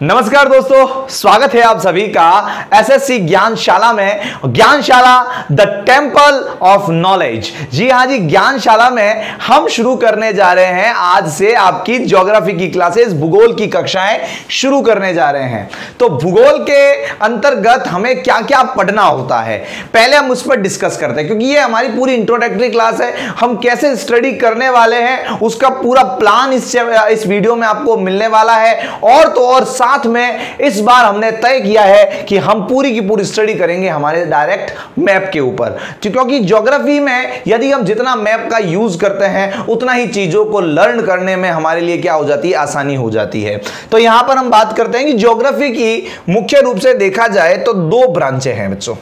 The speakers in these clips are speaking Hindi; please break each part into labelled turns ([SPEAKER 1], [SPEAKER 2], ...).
[SPEAKER 1] नमस्कार दोस्तों, स्वागत है आप सभी का एसएससी ज्ञानशाला में। Gyanshala the temple of knowledge जी हाँ जी, ज्ञानशाला में हम शुरू करने जा रहे हैं। आज से आपकी ज्योग्राफी की क्लासेस भूगोल की कक्षाएँ शुरू करने जा रहे हैं। तो भूगोल के अंतर्गत हमें क्या क्या पढ़ना होता है, पहले हम उस पर डिस्कस करते हैं, क्योंकि ये हमारी पूरी इंट्रोडक्टरी क्लास है। हम कैसे स्टडी करने वाले हैं, उसका पूरा प्लान इस इस वीडियो में आपको मिलने वाला है। और तो और में इस बार हमने तय किया है कि हम पूरी की पूरी स्टडी करेंगे हमारे डायरेक्ट मैप के ऊपर। क्योंकि ज्योग्राफी में यदि हम जितना मैप का यूज़ करते हैं, उतना ही चीज़ों को लर्न करने में हमारे लिए क्या हो जाती है? आसानी हो जाती है। तो यहाँ पर हम बात करते हैं कि ज्योग्राफी की मुख्य रूप से देखा जाए तो दो ब्रांचें हैं बच्चों।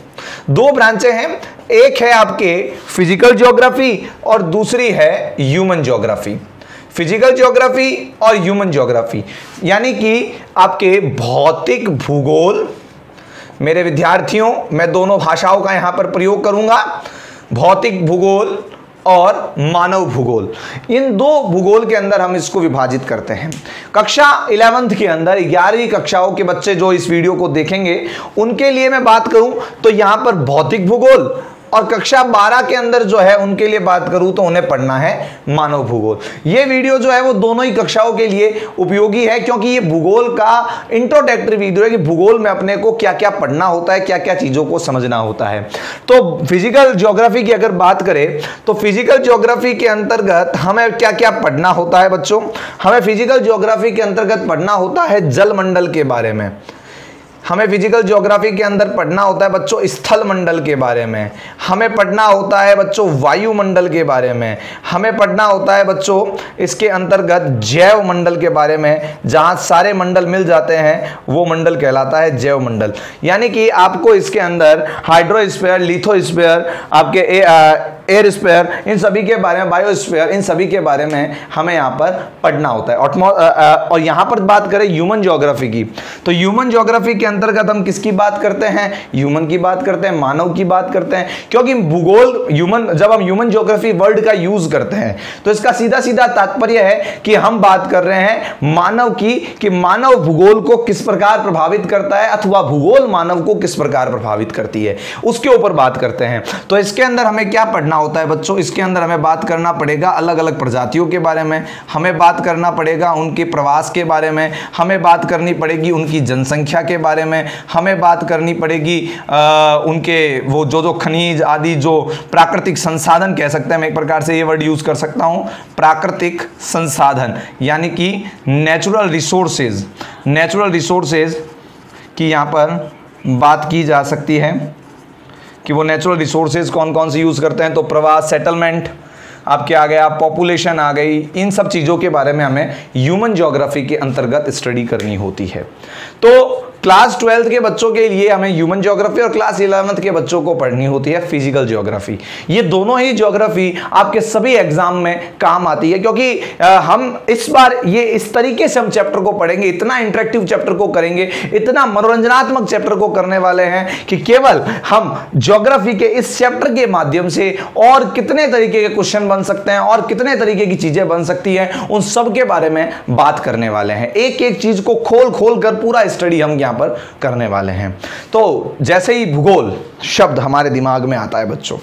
[SPEAKER 1] दो ब्रांचें हैं, एक है आपके फ़िज़िकल ज्योग्राफी और दूसरी है ह्यूमन ज्योग्राफी फ़िज़िकल ज्योग्राफी और ह्यूमन ज्योग्राफी यानी कि आपके भौतिक भूगोल, मेरे विद्यार्थियों, मैं दोनों भाषाओं का यहाँ पर प्रयोग करूँगा। भौतिक भूगोल और मानव भूगोल। इन दो भूगोल के अंदर हम इसको विभाजित करते हैं। कक्षा इलेवेंथ के अंदर, ग्यारहवीं कक्षाओं के बच्चे जो इस वीडियो को देखेंगे, उनके लिए मैं बात करूँ तो यहाँ पर भौतिक भूगोल और कक्षा 12 के अंदर जो है, उनके लिए बात करूँ तो उन्हें पढ़ना है मानव भूगोल। ये वीडियो जो है, वो दोनों ही कक्षाओं के लिए उपयोगी है, क्योंकि ये भूगोल का इंट्रोडक्टरी वीडियो है कि भूगोल में अपने को क्या क्या पढ़ना होता है क्या क्या चीज़ों को समझना होता है। तो फ़िज़िकल ज्योग्राफी की अगर बात करें तो फ़िज़िकल ज्योग्राफी के अंतर्गत हमें क्या क्या पढ़ना होता है बच्चों? हमें फ़िज़िकल ज्योग्राफी के अंतर्गत पढ़ना होता है जलमंडल के बारे में। हमें फ़िज़िकल ज्योग्राफी के अंदर पढ़ना होता है बच्चों स्थल मंडल के बारे में। हमें पढ़ना होता है बच्चों वायुमंडल के बारे में। हमें पढ़ना होता है बच्चों इसके अंतर्गत जैव मंडल के बारे में जहाँ सारे मंडल मिल जाते हैं वो मंडल कहलाता है जैव मंडल। यानी कि आपको इसके अंदर हाइड्रोस्फेयर लिथोस्फेयर आपके ए, आ, एयर स्पेयर इन सभी के बारे में बायोस्फेयर इन सभी के बारे में हमें यहाँ पर पढ़ना होता है। और यहाँ पर बात करें ह्यूमन ज्योग्राफी की। तो ह्यूमन ज्योग्राफी के अंतर्गत हम किसकी बात करते हैं? ह्यूमन की बात करते हैं, मानव की बात करते हैं। क्योंकि भूगोल ह्यूमन जब हम ह्यूमन ज्योग्राफी वर्ड का यूज़ करते हैं तो इसका सीधा सीधा तात्पर्य है कि हम बात कर रहे हैं मानव की, कि मानव भूगोल को किस प्रकार प्रभावित करता है अथवा भूगोल मानव को किस प्रकार प्रभावित करती है। उसके ऊपर बात करते हैं। तो इसके अंदर हमें क्या पढ़ना होता है बच्चों? इसके अंदर हमें बात करना पड़ेगा अलग अलग प्रजातियों के बारे में हमें बात करना पड़ेगा उनके प्रवास के बारे में हमें बात करनी पड़ेगी उनकी जनसंख्या के बारे में हमें बात करनी पड़ेगी आ, उनके वो जो जो खनिज आदि जो प्राकृतिक संसाधन कह सकते हैं मैं एक प्रकार से ये वर्ड यूज़ कर सकता हूँ प्राकृतिक संसाधन यानी कि नेचुरल रिसोर्सेज नेचुरल रिसोर्सेज की यहाँ पर बात की जा सकती है। कि वो नेचुरल रिसोर्सेज कौन कौन से यूज़ करते हैं तो प्रवास सेटलमेंट आपके आ गया पॉपुलेशन आ गई, इन सब चीज़ों के बारे में हमें ह्यूमन ज्योग्राफी के अंतर्गत स्टडी करनी होती है। तो क्लास ट्वेल्थ के बच्चों के लिए हमें ह्यूमन ज्योग्राफी और क्लास इलेवंथ के बच्चों को पढ़नी होती है फ़िज़िकल ज्योग्राफी ये दोनों ही ज्योग्राफी आपके सभी एग्ज़ाम में काम आती है, क्योंकि हम इस बार ये इस तरीके से हम चैप्टर को पढ़ेंगे, इतना इंटरेक्टिव चैप्टर को करेंगे, इतना मनोरंजनात्मक चैप्टर को करने वाले हैं कि केवल हम ज्योग्राफी के इस चैप्टर के माध्यम से और कितने तरीके के क्वेश्चन बन सकते हैं और कितने तरीके की चीज़ें बन सकती हैं, उन सब के बारे में बात करने वाले हैं। एक एक चीज़ को खोल खोल कर पूरा स्टडी हम यहाँ पर करने वाले हैं। तो जैसे ही भूगोल शब्द हमारे दिमाग में आता है बच्चों,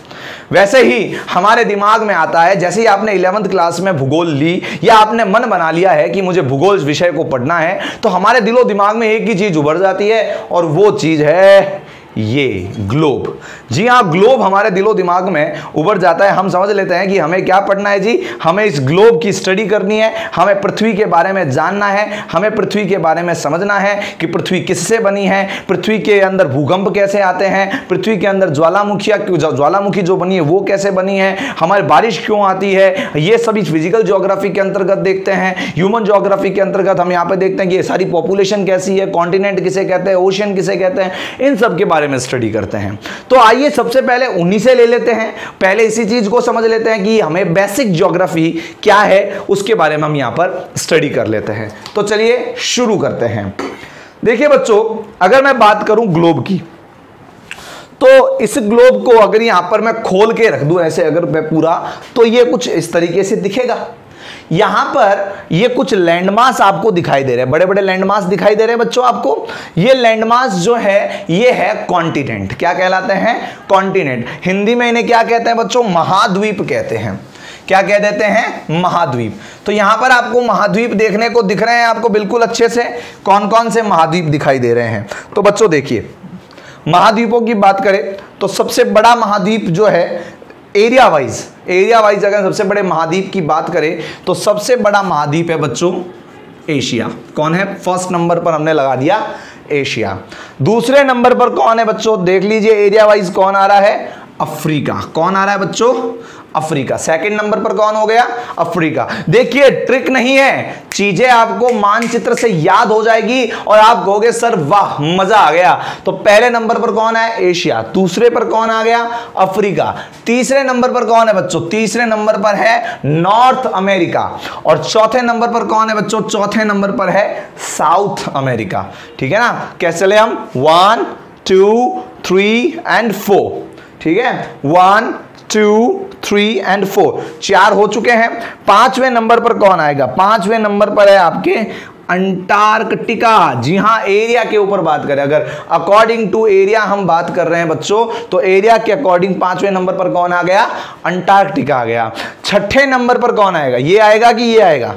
[SPEAKER 1] वैसे ही हमारे दिमाग में आता है, जैसे ही आपने इलेवंथ क्लास में भूगोल ली या आपने मन बना लिया है कि मुझे भूगोल विषय को पढ़ना है तो हमारे दिलो दिमाग में एक ही चीज़ उभर जाती है और वो चीज़ है ये ग्लोब। जी हाँ ग्लोब हमारे दिलो दिमाग में उभर जाता है। हम समझ लेते हैं कि हमें क्या पढ़ना है जी। हमें इस ग्लोब की स्टडी करनी है। हमें पृथ्वी के बारे में जानना है। हमें पृथ्वी के बारे में समझना है कि पृथ्वी किससे बनी है। पृथ्वी के अंदर भूकंप कैसे आते हैं। पृथ्वी के अंदर ज्वालामुखिया ज्वालामुखी जो बनी है, वो कैसे बनी है। हमारी बारिश क्यों आती है। ये सभी फ़िज़िकल ज्योग्राफी के अंतर्गत देखते हैं। ह्यूमन ज्योग्राफी के अंतर्गत हम यहाँ पे देखते हैं कि ये सारी पॉपुलेशन कैसी है। कॉन्टिनेंट किसे कहते हैं? ओशियन किसे कहते हैं? इन सब के बारे में स्टडी करते हैं। तो आइए सबसे पहले उन्हीं से ले लेते हैं। पहले इसी चीज़ को समझ लेते हैं कि हमें बेसिक ज्योग्राफी क्या है, उसके बारे में हम यहाँ पर स्टडी कर लेते हैं। तो चलिए शुरू करते हैं। देखिए बच्चों, अगर मैं बात करूँ ग्लोब की तो इस ग्लोब को अगर यहाँ पर मैं खोल के रख दूँ ऐसे अगर मैं पूरा तो ये कुछ इस तरीके से दिखेगा। यहाँ पर ये कुछ लैंडमार्क्स आपको दिखाई दे रहे हैं। बड़े बड़े लैंडमार्क्स दिखाई दे रहे हैं बच्चों आपको। ये लैंडमार्क्स जो है, ये है कॉन्टिनेंट क्या कहलाते हैं? कॉन्टिनेंट हिंदी में इन्हें क्या कहते हैं बच्चों? महाद्वीप कहते हैं। क्या कह देते हैं? महाद्वीप। तो यहाँ पर आपको महाद्वीप देखने को दिख रहे हैं आपको बिल्कुल अच्छे से। कौन कौन से महाद्वीप दिखाई दे रहे हैं? तो बच्चों देखिए, महाद्वीपों की बात करें तो सबसे बड़ा महाद्वीप जो है एरिया वाइज एरिया वाइज अगर सबसे बड़े महाद्वीप की बात करें तो सबसे बड़ा महाद्वीप है बच्चों एशिया। कौन है? फ़र्स्ट नंबर पर हमने लगा दिया एशिया। दूसरे नंबर पर कौन है बच्चों? देख लीजिए एरिया वाइज कौन आ रहा है? अफ्रीका। कौन आ रहा है बच्चों? अफ्रीका। सेकंड नंबर पर कौन हो गया? अफ्रीका। देखिए ट्रिक नहीं है। चीज़ें आपको मानचित्र से याद हो जाएगी और आप कहोगे, सर, वाह, मज़ा आ गया। तो पहले नंबर पर कौन है? एशिया। दूसरे पर कौन आ गया? अफ्रीका। तीसरे नंबर पर कौन है बच्चों? तीसरे नंबर पर है नॉर्थ अमेरिका और चौथे नंबर पर कौन है बच्चों? चौथे नंबर पर है साउथ अमेरिका ठीक है ना? कैसे चले हम? One two three and four ठीक है? One two three and four चार हो चुके हैं। पाँचवें नंबर पर कौन आएगा? पाँचवें नंबर पर है आपके अंटार्कटिका। जी हाँ, एरिया के ऊपर बात करें। अगर अकॉर्डिंग टू एरिया हम बात कर रहे हैं बच्चों तो एरिया के अकॉर्डिंग पाँचवें नंबर पर कौन आ गया? अंटार्कटिका आ गया। छठे नंबर पर कौन आएगा? ये आएगा कि ये आएगा?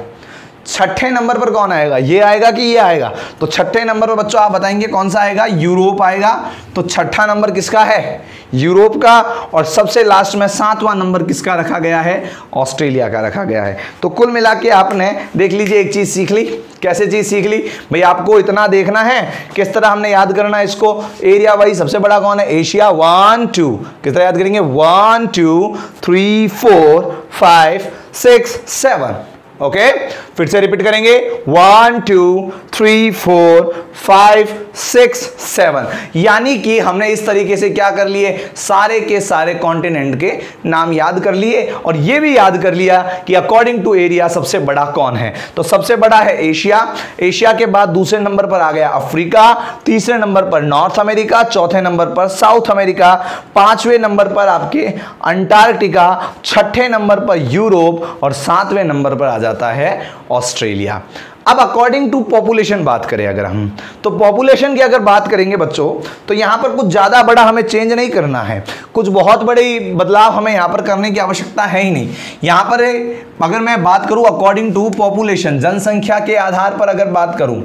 [SPEAKER 1] छठे नंबर पर कौन आएगा? ये आएगा कि ये आएगा? तो छठे नंबर पर बच्चों, आप बताएँगे कौन सा आएगा? यूरोप आएगा। तो छठा नंबर किसका है? यूरोप का। और सबसे लास्ट में सातवां नंबर किसका रखा गया है? ऑस्ट्रेलिया का रखा गया है। तो कुल मिला के आपने देख लीजिए एक चीज़ सीख ली। कैसे चीज़ सीख ली? भाई आपको इतना देखना है, किस तरह हमने याद करना है इसको। एरिया वाइज सबसे बड़ा कौन है? एशिया वन टू किस तरह याद करेंगे? One two three four five six seven okay फिर से रिपीट करेंगे. One two three four five six seven यानी कि हमने इस तरीके से क्या कर लिए? सारे के सारे कॉन्टिनेंट के नाम याद कर लिए और ये भी याद कर लिया कि अकॉर्डिंग टू एरिया सबसे बड़ा कौन है? तो सबसे बड़ा है एशिया। एशिया के बाद दूसरे नंबर पर आ गया अफ्रीका, तीसरे नंबर पर नॉर्थ अमेरिका, चौथे नंबर पर साउथ अमेरिका, पाँचवें नंबर पर आपके अंटार्कटिका, छठे नंबर पर यूरोप और सातवें नंबर पर आ जाता है ऑस्ट्रेलिया। अब अकॉर्डिंग टू पॉपुलेशन बात करें अगर हम तो पॉपुलेशन की अगर बात करेंगे बच्चों तो यहाँ पर कुछ ज़्यादा बड़ा हमें चेंज नहीं करना है। कुछ बहुत बड़े बदलाव हमें यहाँ पर करने की आवश्यकता है ही नहीं। यहाँ पर अगर मैं बात करूँ अकॉर्डिंग टू पॉपुलेशन जनसंख्या के आधार पर अगर बात करूँ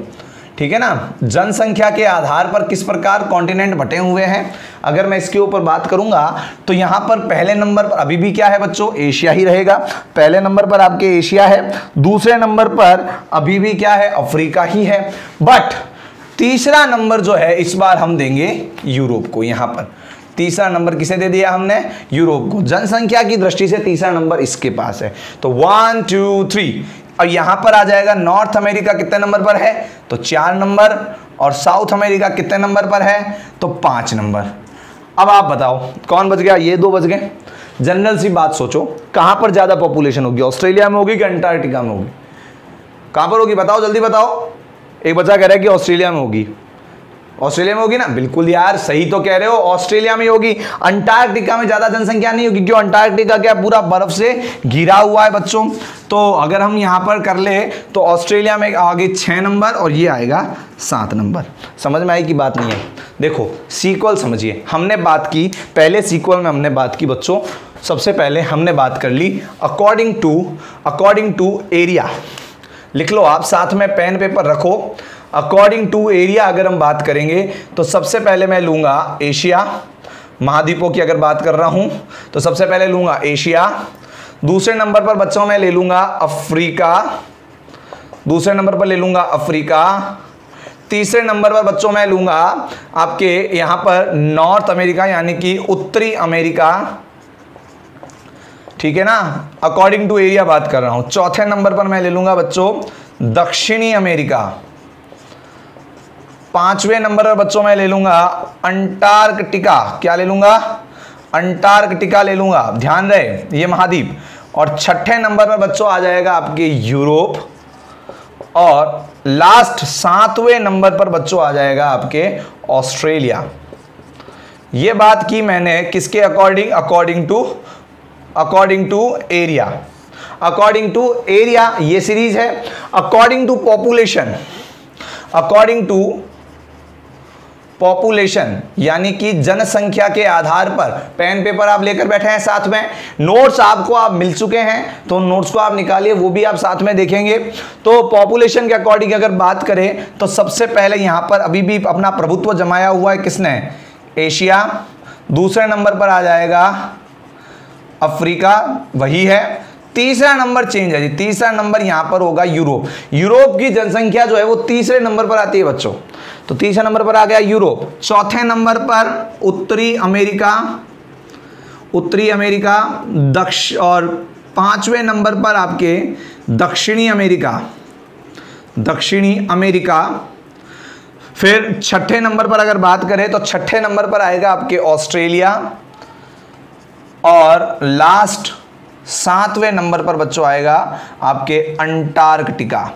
[SPEAKER 1] ठीक है ना? जनसंख्या के आधार पर किस प्रकार कॉन्टिनेंट बटे हुए हैं? अगर मैं इसके ऊपर बात करूँगा तो यहाँ पर पहले नंबर पर अभी भी क्या है बच्चों? एशिया ही रहेगा। पहले नंबर पर आपके एशिया है। दूसरे नंबर पर अभी भी क्या है? अफ्रीका ही है। बट तीसरा नंबर जो है, इस बार हम देंगे यूरोप को यहाँ पर। तीसरा नंबर किसे दे दिया हमने? यूरोप को। जनसंख्या की दृष्टि से तीसरा नंबर इसके पास है। तो वन टू थ्री और यहाँ पर आ जाएगा नॉर्थ अमेरिका कितने नंबर पर है? तो चार नंबर और साउथ अमेरिका कितने नंबर पर है? तो पाँच नंबर। अब आप बताओ, कौन बच गया? ये दो बच गए। जनरल सी बात सोचो, कहाँ पर ज़्यादा पॉपुलेशन होगी? ऑस्ट्रेलिया में होगी कि अंटार्कटिका में होगी? कहाँ पर होगी? बताओ, जल्दी बताओ। एक बच्चा कह रहा है कि ऑस्ट्रेलिया में होगी। ऑस्ट्रेलिया में होगी ना? बिल्कुल यार, सही तो कह रहे हो, ऑस्ट्रेलिया में होगी। अंटार्कटिका में ज़्यादा जनसंख्या नहीं होगी, क्यों? अंटार्कटिका क्या पूरा बर्फ़ से घिरा हुआ है बच्चों? तो अगर हम यहाँ पर कर ले तो ऑस्ट्रेलिया में आगे छह नंबर और ये आएगा सात नंबर। समझ में आई की बात नहीं है? देखो सीक्वल समझिए। हमने बात की, पहले सीक्वल में हमने बात की बच्चों। सबसे पहले हमने बात कर ली according to according to area लिख लो आप, साथ में पेन पेपर रखो। अकॉर्डिंग टू एरिया अगर हम बात करेंगे तो सबसे पहले मैं लूँगा एशिया महाद्वीपों की अगर बात कर रहा हूँ तो सबसे पहले लूँगा एशिया दूसरे नंबर पर बच्चों, में ले लूँगा अफ्रीका. दूसरे नंबर पर ले लूँगा अफ्रीका. तीसरे नंबर पर बच्चों, में लूँगा आपके यहाँ पर नॉर्थ अमेरिका यानी कि उत्तरी अमेरिका ठीक है ना? अकॉर्डिंग टू एरिया बात कर रहा हूँ। चौथे नंबर पर मैं ले लूँगा बच्चों, दक्षिणी अमेरिका पाँचवें नंबर पर बच्चों मैं ले लूँगा अंटार्कटिका। क्या ले लूँगा? अंटार्कटिका ले लूँगा। ध्यान रहे, ये महाद्वीप। और छठे नंबर पर बच्चों आ जाएगा आपके यूरोप। और लास्ट सातवें नंबर पर बच्चों आ जाएगा आपके ऑस्ट्रेलिया। ये बात की मैंने किसके according according to according to area according to area ये सीरीज़ है। According to population according to population यानी कि जनसंख्या के आधार पर। पेन पेपर आप लेकर बैठे हैं साथ में। नोट्स आपको आप मिल चुके हैं तो नोट्स को आप निकालिए, वो भी आप साथ में देखेंगे। तो पॉपुलेशन के अकॉर्डिंग अगर बात करें तो सबसे पहले यहाँ पर अभी भी अपना प्रभुत्व जमाया हुआ है किसने? एशिया। दूसरे नंबर पर आ जाएगा अफ्रीका, वही है। तीसरा नंबर चेंज है जी। तीसरा नंबर यहाँ पर होगा यूरोप। यूरोप की जनसंख्या जो है वो तीसरे नंबर पर आती है बच्चों। तो तीसरे नंबर पर आ गया यूरोप। चौथे नंबर पर उत्तरी अमेरिका उत्तरी अमेरिका, दक्ष और पाँचवें नंबर पर आपके दक्षिणी अमेरिका। दक्षिणी अमेरिका। फिर छठे नंबर पर अगर बात करें तो छठे नंबर पर आएगा आपके ऑस्ट्रेलिया और लास्ट सातवें नंबर पर बच्चों आएगा आपके अंटार्कटिका।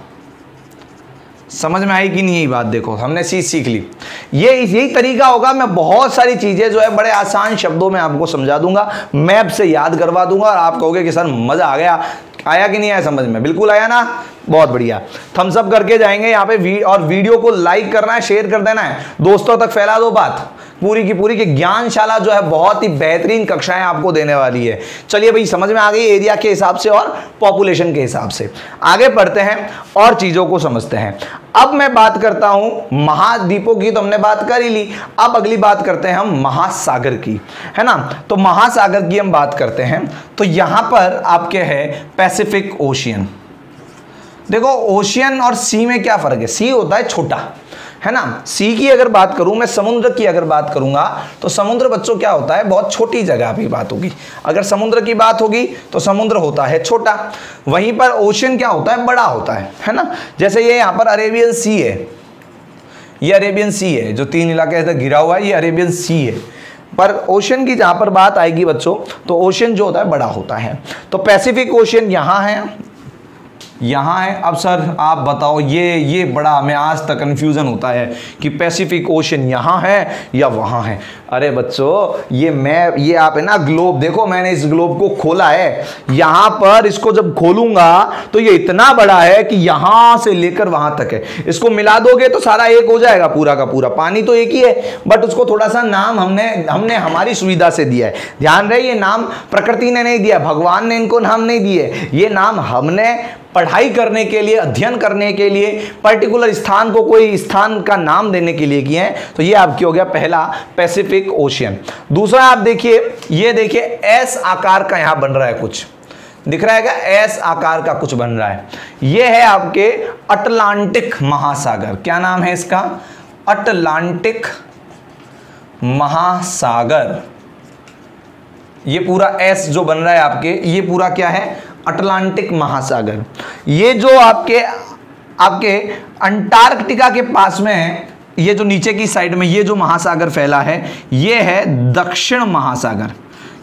[SPEAKER 1] समझ में आई कि नहीं यही बात? देखो, हमने चीज़ सीख ली। ये यही तरीका होगा, मैं बहुत सारी चीज़ें जो है बड़े आसान शब्दों में आपको समझा दूँगा, मैप से याद करवा दूँगा और आप कहोगे कि सर, मज़ा आ गया। आया कि नहीं आया समझ में? बिल्कुल आया ना? बहुत बढ़िया। थम्सअप करके जाएँगे यहाँ पे वी और वीडियो को लाइक करना है शेयर कर देना है। दोस्तों, तक फैला दो बात। पूरी की पूरी की ज्ञानशाला जो है, बहुत ही बेहतरीन कक्षाएँ आपको देने वाली है। चलिए भाई, समझ में आ गई एरिया के हिसाब से और पॉपुलेशन के हिसाब से। आगे बढ़ते हैं और चीज़ों को समझते हैं। अब मैं बात करता हूँ महाद्वीपों की तो हमने बात कर ही ली। अब अगली बात करते हैं हम महासागर की। है ना? तो महासागर की हम बात करते हैं। तो यहाँ पर आपके है पैसिफिक ओशियन देखो ओशियन और सी में क्या फ़र्क है? सी होता है छोटा, है ना? सी की अगर बात करूँ, मैं समुद्र की अगर बात करूँगा तो समुद्र बच्चों क्या होता है? बहुत छोटी जगह की बात होगी। अगर समुद्र की बात होगी तो समुद्र होता है छोटा। वहीं पर ओशन क्या होता है? बड़ा होता है है ना? जैसे ये यहाँ पर अरेबियन सी है। ये अरेबियन सी है, जो तीन इलाके इधर घिरा हुआ है, ये अरेबियन सी है। पर ओशन की जहाँ पर बात आएगी बच्चों तो ओशन जो होता है, बड़ा होता है। तो पैसिफिक ओशन यहाँ है। यहाँ है। अब सर, आप बताओ, ये ये बड़ा हमें आज तक कन्फ्यूज़न होता है कि पैसिफिक ओशन यहाँ है या वहाँ है। अरे बच्चों, ये मैं, ये आप है ना ग्लोब देखो मैंने इस ग्लोब को खोला है। यहाँ पर इसको जब खोलूँगा तो ये इतना बड़ा है कि यहाँ से लेकर वहाँ तक है। इसको मिला दोगे तो सारा एक हो जाएगा, पूरा का पूरा। पानी तो एक ही है बट उसको थोड़ा सा नाम हमने हमने हमारी सुविधा से दिया है। ध्यान रहे, ये नाम प्रकृति ने नहीं दिया, भगवान ने इनको नाम नहीं दिए। ये नाम हमने पढ़ाई करने के लिए, अध्ययन करने के लिए पर्टिकुलर स्थान को कोई स्थान का नाम देने के लिए किए हैं तो ये आपकी हो गया पहला पैसिफिक ओशियन दूसरा आप देखिए, ये देखिए एस आकार का यहाँ बन रहा है कुछ। दिख रहा है क्या? एस आकार का कुछ बन रहा है। ये है आपके अटलांटिक महासागर। क्या नाम है इसका? अटलांटिक महासागर। ये पूरा एस जो बन रहा है आपके, ये पूरा क्या है? अटलांटिक महासागर। ये जो आपके आपके अंटार्कटिका के पास में है ये जो नीचे की साइड में ये जो महासागर फैला है, ये है दक्षिण महासागर।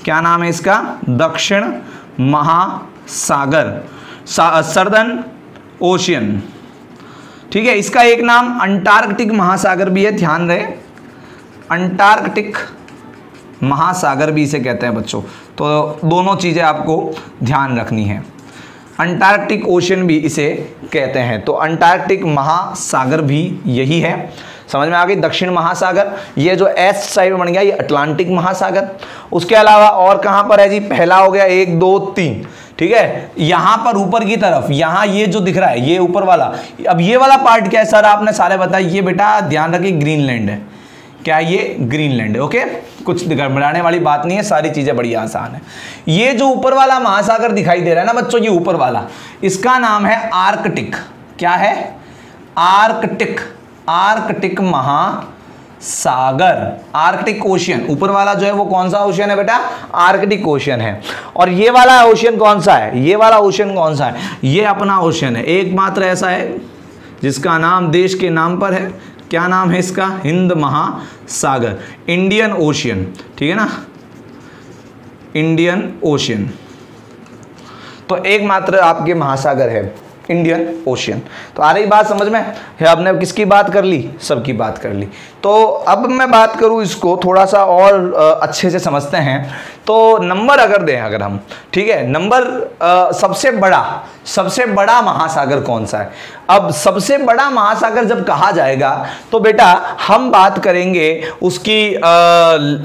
[SPEAKER 1] क्या नाम है इसका? दक्षिण महासागर। Southern ocean. ठीक है, इसका एक नाम अंटार्कटिक महासागर भी है, ध्यान रहे। अंटार्कटिक महासागर भी इसे कहते हैं बच्चों। तो दोनों चीज़ें आपको ध्यान रखनी है। अंटार्कटिक ओशन भी इसे कहते हैं। तो अंटार्कटिक महासागर भी यही है। समझ में आ गई? दक्षिण महासागर, ये जो एस साइड बन गया, ये अटलांटिक महासागर। उसके अलावा और कहाँ पर है जी? पहला हो गया एक, दो, तीन। ठीक है? यहाँ पर ऊपर की तरफ़, यहाँ ये जो दिख रहा है, ये ऊपर वाला। अब ये वाला पार्ट क्या है? सर, आपने सारे बताया ये बेटा, ध्यान रखिए, ग्रीनलैंड है। क्या ये ग्रीनलैंड है? ओके कुछ घबराने वाली बात नहीं है, सारी चीज़ें बड़ी आसान है। ये जो ऊपर वाला महासागर दिखाई दे रहा है ना बच्चों, ये ऊपर वाला, इसका नाम है आर्कटिक। क्या है? आर्कटिक आर्कटिक महासागर। आर्कटिक ओशियन, ऊपर वाला जो है वो कौन सा ओशियन है बेटा? आर्कटिक ओशियन है। और ये वाला ओशियन कौन सा है? ये वाला ओशियन कौन सा है? ये अपना ओशियन है। एकमात्र ऐसा है जिसका नाम देश के नाम पर है। क्या नाम है इसका? हिंद महासागर। Indian ocean. ठीक है ना? Indian ocean. तो एकमात्र आपके महासागर है। इंडियन ओशियन तो आ रही बात समझ में? आपने किसकी बात कर ली? सबकी बात कर ली। तो अब मैं बात करूँ इसको थोड़ा सा और अच्छे से समझते हैं। तो नंबर अगर दें अगर हम, ठीक है? नंबर सबसे बड़ा सबसे बड़ा महासागर कौन सा है? अब सबसे बड़ा महासागर जब कहा जाएगा तो बेटा हम बात करेंगे उसकी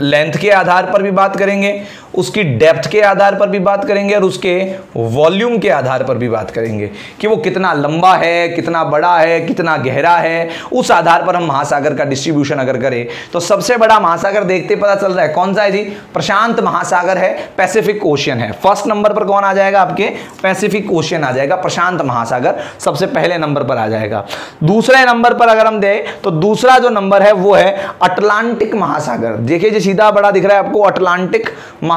[SPEAKER 1] लेंथ के आधार पर भी बात करेंगे। उसकी डेप्थ के आधार पर भी बात करेंगे और उसके वॉल्यूम के आधार पर भी बात करेंगे कि वो कितना लंबा है, कितना बड़ा है, कितना गहरा है। उस आधार पर हम महासागर का डिस्ट्रीब्यूशन अगर करें तो सबसे बड़ा महासागर देखते पता चल रहा है। कौन सा है जी? प्रशांत महासागर है पैसिफिक ओशियन है। फ़र्स्ट नंबर पर कौन आ जाएगा आपके? पैसिफिक ओशियन आ जाएगा, प्रशांत महासागर। सबसे पहले नंबर पर आ जाएगा। दूसरे नंबर पर अगर हम दें तो दूसरा जो नंबर है, वो है अटलांटिक महासागर। देखिए जी, सीधा बड़ा दिख रहा है आपको अटलांटिक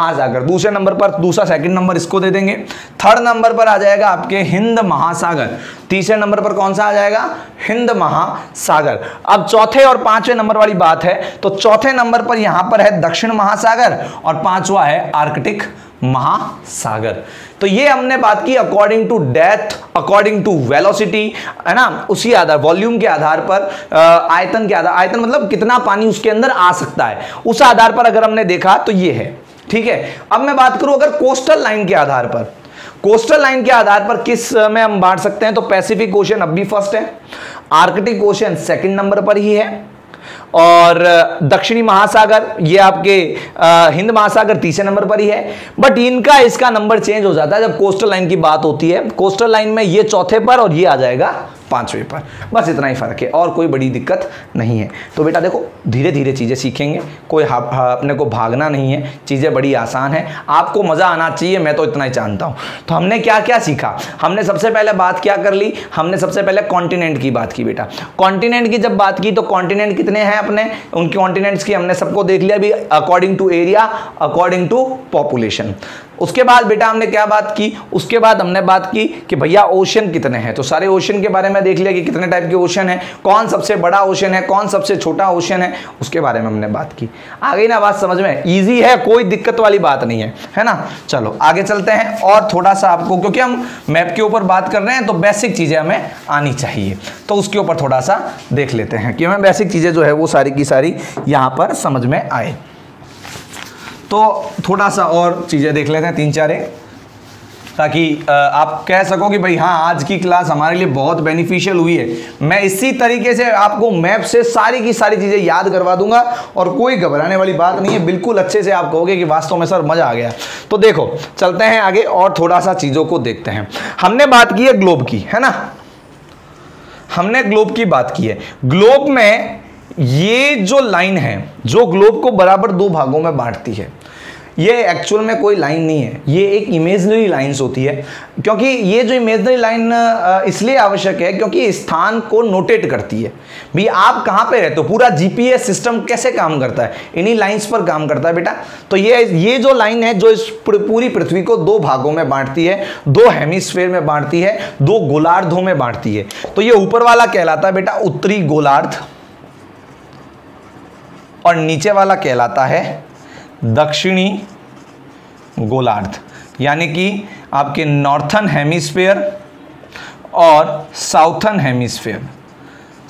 [SPEAKER 1] महा महासागर दूसरे नंबर पर, दूसरा सेकंड नंबर इसको दे देंगे। थर्ड नंबर पर आ जाएगा आपके हिंद महासागर। तीसरे नंबर पर कौन सा आ जाएगा? हिंद महासागर। अब चौथे और पाँचवें नंबर वाली बात है तो चौथे नंबर पर यहाँ पर है दक्षिण महासागर और पांचवा है आर्कटिक महासागर। तो ये हमने बात की अकॉर्डिंग टू डेथ अकॉर्डिंग टू वेलोसिटी है ना? उसी आधार वॉल्यूम के आधार पर आयतन के आधार, आयतन मतलब कितना पानी उसके अंदर आ सकता है। उस आधार पर अगर हमने देखा तो ये है। ठीक है? अब मैं बात करूँ अगर कोस्टल लाइन के आधार पर। कोस्टल लाइन के आधार पर किसमें हम बांट सकते हैं? तो पैसिफिक ओशन अब भी फ़र्स्ट है। आर्कटिक ओशन सेकंड नंबर पर ही है। और दक्षिणी महासागर, ये आपके हिंद महासागर तीसरे नंबर पर ही है। बट इनका इसका नंबर चेंज हो जाता है जब कोस्टल लाइन की बात होती है। कोस्टल लाइन में ये चौथे पर और ये आ जाएगा। पाँचवें पर बस इतना ही फ़र्क है, और कोई बड़ी दिक्कत नहीं है। तो बेटा देखो धीरे धीरे चीज़ें सीखेंगे। कोई अपने को भागना नहीं है, चीज़ें बड़ी आसान है। आपको मज़ा आना चाहिए, मैं तो इतना ही जानता हूँ। तो हमने क्या क्या सीखा? हमने सबसे पहले बात क्या कर ली? हमने सबसे पहले कॉन्टिनेंट की बात की बेटा। कॉन्टिनेंट की जब बात की तो कॉन्टिनेंट कितने हैं अपने? उनके कॉन्टिनेंट्स की हमने सबको देख लिया अभी according to area according to population उसके बाद बेटा हमने क्या बात की? उसके बाद हमने बात की कि भैया ओशन कितने हैं? तो सारे ओशन के बारे में देख लिया कि कितने टाइप के ओशन है, कौन सबसे बड़ा ओशन है, कौन सबसे छोटा ओशन है, उसके बारे में हमने बात की। आ गई ना बात समझ में ईजी है, कोई दिक्कत वाली बात नहीं है है ना? चलो, आगे चलते हैं और थोड़ा सा आपको, क्योंकि हम मैप के ऊपर बात कर रहे हैं तो बेसिक चीज़ें हमें आनी चाहिए। तो उसके ऊपर थोड़ा सा देख लेते हैं कि हमें बेसिक चीज़ें जो है, वो सारी की सारी यहाँ पर समझ में आए। तो थोड़ा सा और चीज़ें देख लेते हैं, तीन चार ताकि आप कह सको कि भाई हाँ आज की क्लास हमारे लिए बहुत बेनिफिशियल हुई है। मैं इसी तरीके से आपको मैप से सारी की सारी चीज़ें याद करवा दूँगा, और कोई घबराने वाली बात नहीं है। बिल्कुल अच्छे से आप कहोगे कि वास्तव में सर मज़ा आ गया। तो देखो, चलते हैं आगे और थोड़ा सा चीज़ों को देखते हैं। हमने बात की है ग्लोब की, है ना? हमने ग्लोब की बात की है। ग्लोब में ये जो लाइन है, जो ग्लोब को बराबर दो भागों में बांटती है, ये एक्चुअल में कोई लाइन नहीं है। ये एक इमेजनरी लाइंस होती है, क्योंकि ये जो इमेजनरी लाइन इसलिए आवश्यक है क्योंकि स्थान को नोटेट करती है। भी आप कहाँ पे रहते हो? पूरा जीपीएस सिस्टम कैसे काम करता है? इन्हीं लाइंस पर काम करता है बेटा। तो ये ये जो लाइन है, जो इस पूरी पृथ्वी को दो भागों में बांटती है, दो हेमिस्फेयर में बांटती है, दो गोलार्धों में बांटती है। तो ये ऊपर वाला कहलाता है बेटा उत्तरी गोलार्ध। और नीचे वाला कहलाता है दक्षिणी गोलार्ध। यानी कि आपके नॉर्थन हेमिस्फेयर और साउथन हेमिस्फेयर।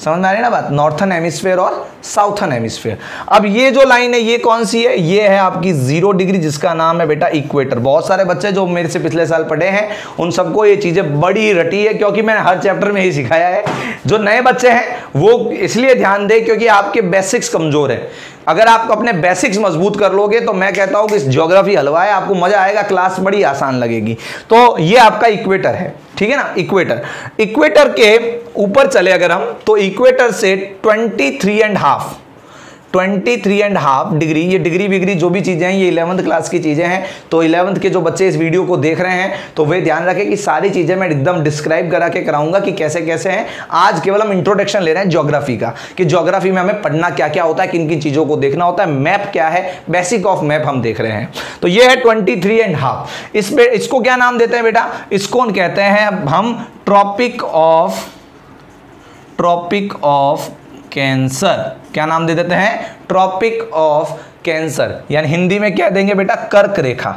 [SPEAKER 1] समझ में आ रही ना बात? नॉर्थन हेमिस्फेयर और साउथन हेमिस्फेयर अब ये जो लाइन है, ये कौन सी है? ये है आपकी ज़ीरो डिग्री जिसका नाम है बेटा इक्वेटर बहुत सारे बच्चे जो मेरे से पिछले साल पढ़े हैं, उन सबको ये चीज़ें बड़ी रटी है, क्योंकि मैंने हर चैप्टर में यही सिखाया है। जो नए बच्चे हैं, वो इसलिए ध्यान दें, क्योंकि आपके बेसिक्स कमज़ोर है। अगर आप अपने बेसिक्स मज़बूत कर लोगे तो मैं कहता हूँ कि ज्योग्राफी हलवा है आपको मज़ा आएगा क्लास बड़ी आसान लगेगी। तो ये आपका इक्वेटर है, ठीक है ना? इक्वेटर इक्वेटर के ऊपर चले अगर हम तो इक्वेटर से 23 three and half twenty three and half degree ये डिग्री विग्री जो भी चीज़ें हैं, ये इलेवंथ क्लास की चीज़ें हैं। तो इलेवंथ के जो बच्चे इस वीडियो को देख रहे हैं तो वे ध्यान रखें कि सारी चीज़ें मैं एकदम डिस्क्राइब करा के कराऊँगा कि कैसे कैसे हैं। आज केवल हम इंट्रोडक्शन ले रहे हैं ज्योग्राफी का, कि ज्योग्राफी में हमें पढ़ना क्या क्या होता है किन किन चीज़ों को देखना होता है मैप क्या है बेसिक ऑफ़ मैप हम देख रहे हैं। तो ये है ट्वेंटी थ्री एंड हाफ़ इस इसको क्या नाम देते हैं बेटा? इसको कहते हैं हम tropic of tropic of cancer. क्या नाम दे देते हैं? Tropic of cancer. यानी हिंदी में क्या देंगे बेटा? कर्क रेखा।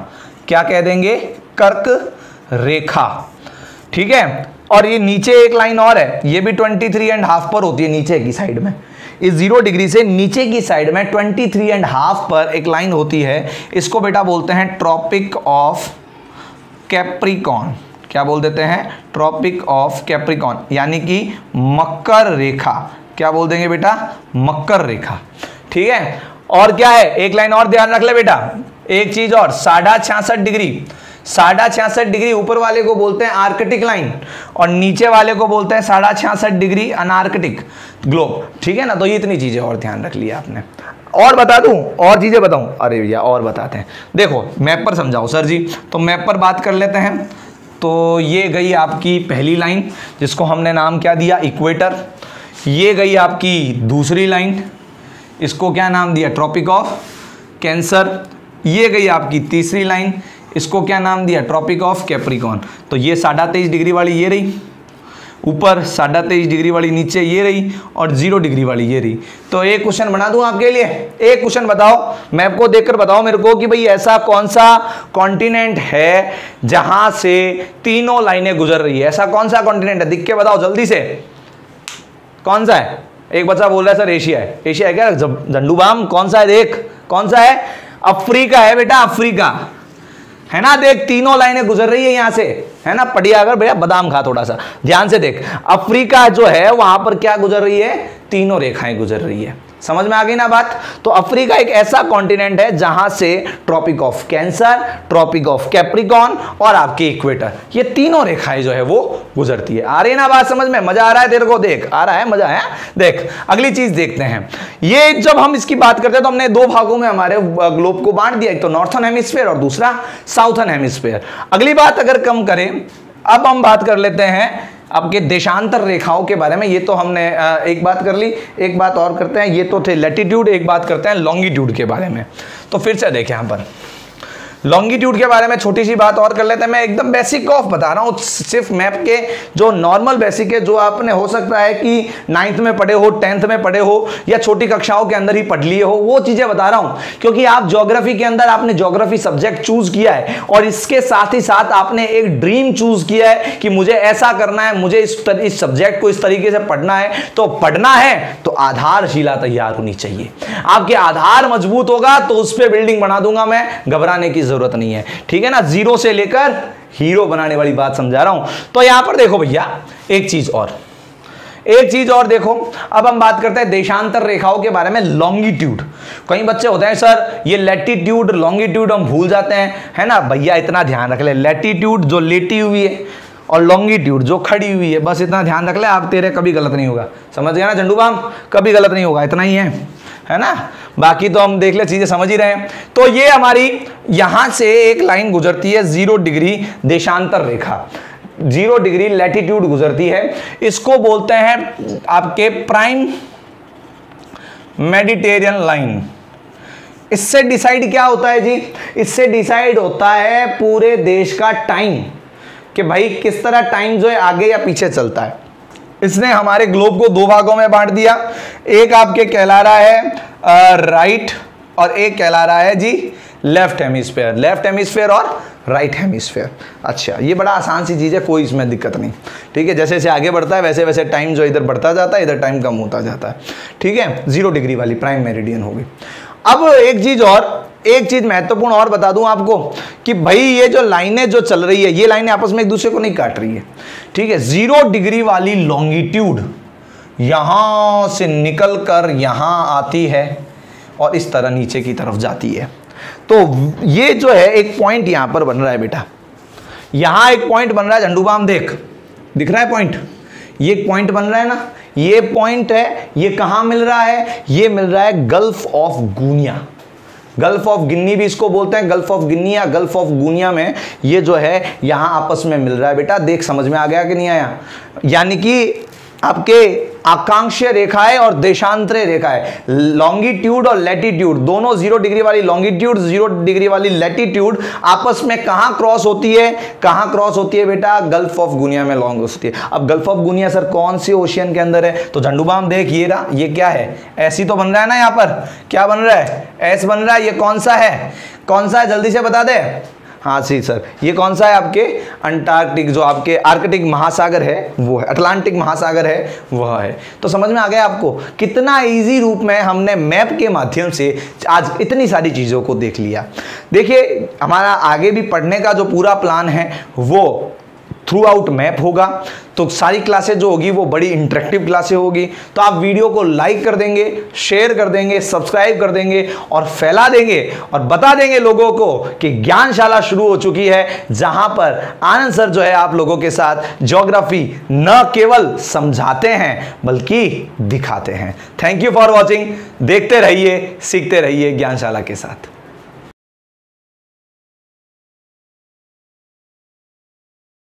[SPEAKER 1] क्या कह देंगे? कर्क रेखा। ठीक है? और ये नीचे एक लाइन और है। ये भी 23 एंड हाफ़ पर होती है नीचे की साइड में। इस ज़ीरो डिग्री से नीचे की साइड में 23 एंड हाफ़ पर एक लाइन होती है। इसको बेटा बोलते हैं ट्रॉपिक ऑफ़ कैप्रिकॉन। क्या बोल देते हैं? Tropic of Capricorn. यानी कि मकर रेखा। क्या बोल देंगे बेटा? मकर रेखा। ठीक है? और क्या है? एक लाइन और ध्यान रख ले बेटा। एक चीज़ और, साढ़ा छियासठ डिग्री। साढ़ा छियासठ डिग्री ऊपर वाले को बोलते हैं आर्कटिक लाइन, और नीचे वाले को बोलते हैं साढ़ा छियासठ डिग्री अनार्कटिक ग्लोब। ठीक है ना? तो ये इतनी चीज़ें और ध्यान रख लिया आपने। और बता दूँ, और चीज़ें बताऊँ। अरे भैया, और बताते हैं। देखो, मैप पर समझाओ सर जी। तो मैप पर बात कर लेते हैं। तो ये गई आपकी पहली लाइन, जिसको हमने नाम क्या दिया? इक्वेटर। ये गई आपकी दूसरी लाइन। इसको क्या नाम दिया? ट्रॉपिक ऑफ़ कैंसर ये गई आपकी तीसरी लाइन। इसको क्या नाम दिया? ट्रॉपिक ऑफ़ कैप्रिकॉन तो ये साढ़ा तेईस डिग्री वाली ये रही। ऊपर साढ़ा तेईस डिग्री वाली, नीचे ये रही और ज़ीरो डिग्री वाली ये रही। तो एक क्वेश्चन बना दूँ आपके लिए? एक क्वेश्चन बताओ। मैप को देखकर बताओ मेरे को कि भाई ऐसा कौन सा कॉन्टिनेंट है जहाँ से तीनों लाइनें गुजर रही है? ऐसा कौन सा कॉन्टिनेंट है? दिख के बताओ जल्दी से। कौन सा है? एक बच्चा बोल रहा है, सर, एशिया है। एशिया है क्या? झंडूबाम, कौन सा है? देख, कौन सा है? अफ्रीका है बेटा, अफ्रीका। है ना? देख, तीनों लाइनें गुजर रही है यहाँ से। है ना? पढ़िया अगर भैया, बादाम खा थोड़ा सा। ध्यान से देख, अफ्रीका जो है, वहाँ पर क्या गुजर रही है? तीनों रेखाएँ गुजर रही है। समझ में आ गई ना बात? तो अफ्रीका एक ऐसा कॉन्टिनेंट है जहाँ से tropic of cancer tropic of Capricorn और आपके इक्वेटर ये तीनों रेखाएँ जो है वो गुजरती है। आ रही ना बात समझ में? मज़ा आ रहा है तेरे को? देख, आ रहा है, मज़ा है देख, अगली चीज़ देखते हैं। ये जब हम इसकी बात करते हैं तो हमने दो भागों में हमारे ग्लोब को बांट दिया, एक तो नॉर्थन हेमिस्फेयर और दूसरा साउथन हेमिस्फेयर अगली बात अगर कम करें, अब हम बात कर लेते हैं आपके देशांतर रेखाओं के बारे में, ये तो हमने एक बात कर ली, एक बात और करते हैं, ये तो थे लेटीट्यूड एक बात करते हैं लॉन्गिट्यूड के बारे में। तो फिर से देखें यहाँ पर। लॉन्गिट्यूड के बारे में छोटी सी बात और कर लेते हैं। मैं एकदम बेसिक ऑफ़ बता रहा हूँ। सिर्फ़ मैप के जो नॉर्मल बेसिक है जो आपने हो सकता है कि नाइन्थ में पढ़े हो टेंथ में पढ़े हो या छोटी कक्षाओं के अंदर ही पढ़ लिए हो वो चीज़ें बता रहा हूँ। क्योंकि आप ज्योग्राफी के अंदर आपने ज्योग्राफी सब्जेक्ट चूज़ किया है और इसके साथ ही साथ आपने एक ड्रीम चूज़ किया है कि मुझे ऐसा करना है मुझे इस, तर, इस सब्जेक्ट को इस तरीके से पढ़ना है। तो पढ़ना है तो आधारशिला तैयार होनी चाहिए। आपके आधार मज़बूत होगा तो उस पर बिल्डिंग बना दूँगा मैं। घबराने की ज़रूरत नहीं है। ठीक है ना? ज़ीरो से लेकर हीरो बनाने वाली बात समझा रहा हूँ। तो यहाँ पर देखो भैया, एक चीज़ और। एक चीज़ और देखो। अब हम बात करते हैं देशांतर रेखाओं के बारे में लॉन्गिट्यूड कई बच्चे होते हैं, सर, ये लेटीट्यूड लॉन्गिट्यूड हम भूल जाते हैं। है ना? भैया, इतना ध्यान रख ले। लेटीट्यूड जो लेटी हुई है और लॉन्गिट्यूड जो खड़ी हुई है, बस इतना ध्यान रख ले। आप तेरे कभी गलत नहीं होगा। समझ गया ना झंडू बाम? कभी गलत नहीं होगा। इतना ही है। है ना? बाकी तो हम देख ले, चीज़ें समझ ही रहे हैं। तो ये हमारी यहाँ से एक लाइन गुजरती है, ज़ीरो डिग्री देशांतर रेखा। ज़ीरो डिग्री लैटिट्यूड गुजरती है। इसको बोलते हैं आपके प्राइम मेडिटेरियन लाइन इससे डिसाइड क्या होता है जी? इससे डिसाइड होता है पूरे देश का टाइम कि भाई किस तरह टाइम जो है आगे या पीछे चलता है। इसने हमारे ग्लोब को दो भागों में बांट दिया। एक आपके कहला रहा है राइट और एक कहला रहा है जी लेफ़्ट हेमिस्फेयर लेफ़्ट हेमिस्फेयर और राइट हेमिस्फेयर अच्छा ये बड़ा आसान सी चीज़ है, कोई इसमें दिक्कत नहीं। ठीक है, जैसे जैसे आगे बढ़ता है, वैसे वैसे टाइम जो इधर बढ़ता जाता है, इधर टाइम कम होता जाता है। ठीक है ज़ीरो डिग्री वाली प्राइम मेरिडियन होगी अब एक चीज़ और, एक चीज़ महत्वपूर्ण और बता दूँ आपको कि भाई ये जो लाइनें जो चल रही है, ये लाइनें आपस में एक दूसरे को नहीं काट रही है। ठीक है, ज़ीरो डिग्री वाली लॉन्गिट्यूड यहाँ से निकल कर यहाँ आती है और इस तरह नीचे की तरफ़ जाती है। तो ये जो है, एक पॉइंट यहाँ पर बन रहा है बेटा। यहाँ एक पॉइंट बन रहा है, झंडूबाम देख। दिख रहा है पॉइंट ये पॉइंट बन रहा है ना? ये पॉइंट है, ये कहाँ मिल रहा है? ये मिल रहा है gulf of Guinea gulf of Guinea भी इसको बोलते हैं गल्फ ऑफ़ गिन्नी या गल्फ ऑफ़ गुनिया में ये जो है, यहाँ आपस में मिल रहा है। बेटा, देख, समझ में आ गया कि नहीं आया? यानी कि आपके आकांक्षीय रेखाएँ और देशांतरे रेखाएँ लॉन्गिट्यूड और लेटीट्यूड दोनों ज़ीरो डिग्री वाली लॉन्गिट्यूड ज़ीरो डिग्री वाली लेटीट्यूड आपस में कहाँ क्रॉस होती है? कहाँ क्रॉस होती है बेटा? गल्फ ऑफ़ गुनिया में लॉन्ग होती है। अब गल्फ ऑफ़ गुनिया सर कौन सी ओशियन के अंदर है? तो झंडूबाम देख, ये रहा, ये क्या है? ऐसी तो बन रहा है ना यहाँ पर। क्या बन रहा है? एस बन रहा है, ये कौन सा है? कौन सा है? जल्दी से बता दे। हाँ सी, सर। ये कौन सा है आपके? अंटार्कटिक, जो आपके आर्कटिक महासागर है, वो है। अटलांटिक महासागर है, वह है। तो समझ में आ गया आपको? कितना इजी रूप में हमने मैप के माध्यम से आज इतनी सारी चीज़ों को देख लिया। देखिए, हमारा आगे भी पढ़ने का जो पूरा प्लान है, वो थ्रू आउट मैप होगा। तो सारी क्लासेज जो होगी वो बड़ी इंटरेक्टिव क्लासें होगी। तो आप वीडियो को लाइक कर देंगे शेयर कर देंगे सब्सक्राइब कर देंगे और फैला देंगे और बता देंगे लोगों को कि ज्ञानशाला शुरू हो चुकी है, जहाँ पर आनंद सर जो है आप लोगों के साथ ज्योग्राफी न केवल समझाते हैं, बल्कि दिखाते हैं। थैंक यू फॉर वॉचिंग देखते रहिए, सीखते रहिए ज्ञानशाला के साथ।